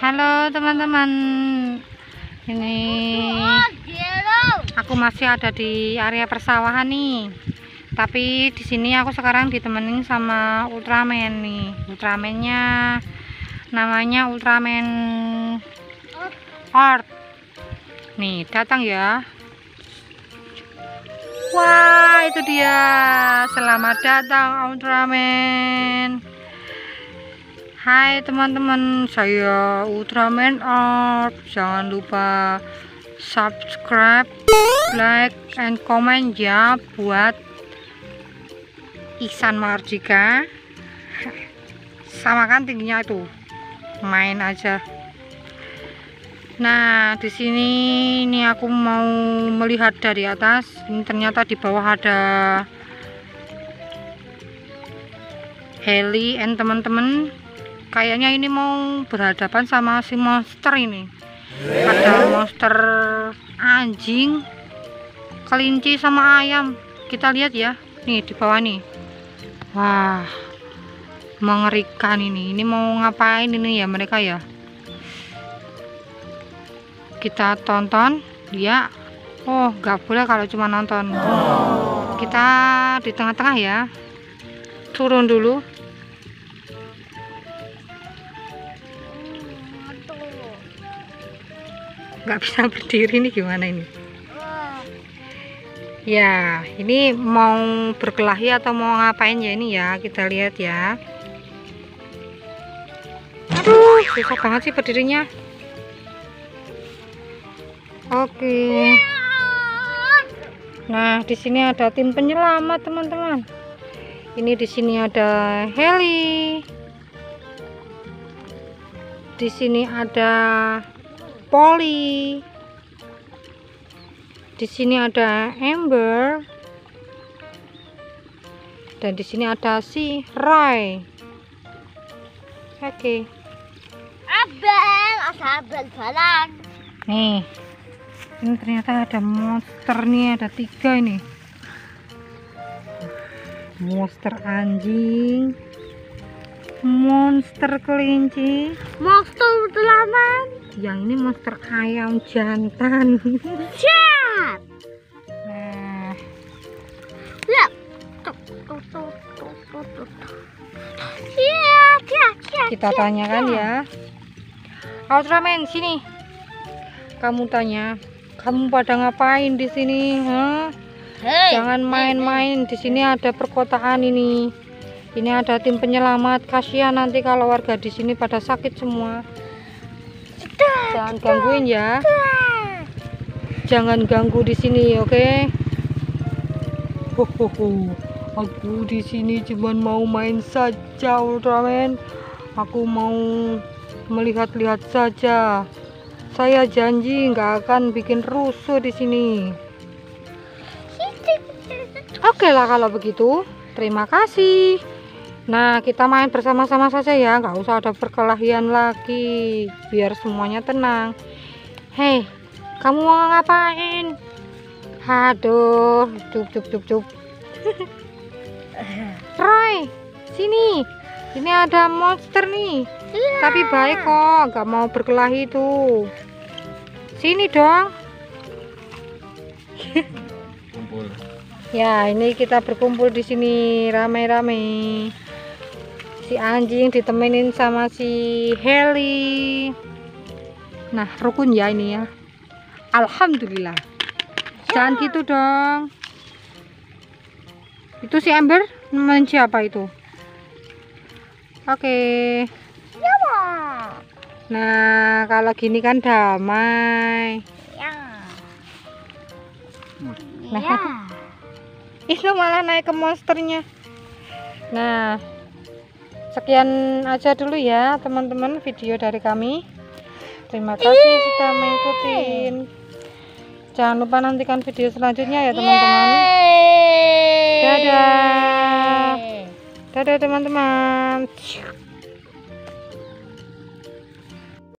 Halo teman-teman. Ini aku masih ada di area persawahan nih. Tapi di sini aku sekarang ditemenin sama Ultraman nih. Ultramannya namanya Ultraman Art. Nih, datang ya. Wah, itu dia. Selamat datang Ultraman. Hai teman-teman, saya Ultraman Art. Jangan lupa subscribe, like, and comment ya buat Ihsan Marjika. Sama kan tingginya itu, main aja. Nah, di sini ini aku mau melihat dari atas. Ini ternyata di bawah ada heli and teman-teman kayaknya ini mau berhadapan sama si monster ini. Ada monster anjing kelinci sama ayam. Kita lihat ya. Nih di bawah nih. Wah mengerikan ini. Ini mau ngapain ini ya mereka ya? Kita tonton. Dia oh nggak boleh kalau cuma nonton. Kita di tengah-tengah ya. Turun dulu nggak bisa berdiri nih gimana ini? Ya ini mau berkelahi atau mau ngapain ya ini ya? Kita lihat ya. Aduh susah banget sih berdirinya. Oke. Nah di sini ada tim penyelamat teman-teman. Ini di sini ada heli. Di sini ada poli. Di sini ada ember dan di sini ada si Roy oke. Okay. abang asal bal-balan nih. Ini ternyata ada monster nih ada tiga ini. Monster anjing. Monster kelinci. Monster utlaman yang ini monster ayam jantan. Siap nah. Ya iya iya iya kita tanyakan ya. Ultraman sini. Kamu tanya kamu pada ngapain di sini huh? Hei, jangan main-main. Di sini ada perkotaan ini. Ini ada tim penyelamat. Kasihan nanti kalau warga di sini pada sakit semua jangan gangguin ya. Jangan ganggu di sini oke? Okay? Hohoho, aku di sini cuman mau main saja Ultraman. Aku mau melihat-lihat saja. Saya janji nggak akan bikin rusuh di sini. Oke lah kalau begitu. Terima kasih nah kita main bersama-sama saja ya. Nggak usah ada perkelahian lagi. Biar semuanya tenang. Hei kamu mau ngapain? Aduh cup cup cup cup Roy sini. Ini ada monster nih. Iya. tapi baik kok nggak mau berkelahi tuh sini dong. Kumpul. Ya ini kita berkumpul di sini ramai-ramai si anjing ditemenin sama si Heli. Nah rukun ya ini ya. Alhamdulillah. Jangan gitu dong. Itu si Ember nemenin siapa itu? Oke. Ya nah kalau gini kan damai. Ya. Nah. ya. Itu malah naik ke monsternya. Nah sekian aja dulu ya teman-teman video dari kami. Terima kasih sudah mengikuti. Jangan lupa nantikan video selanjutnya ya teman-teman. Dadah. Dadah teman-teman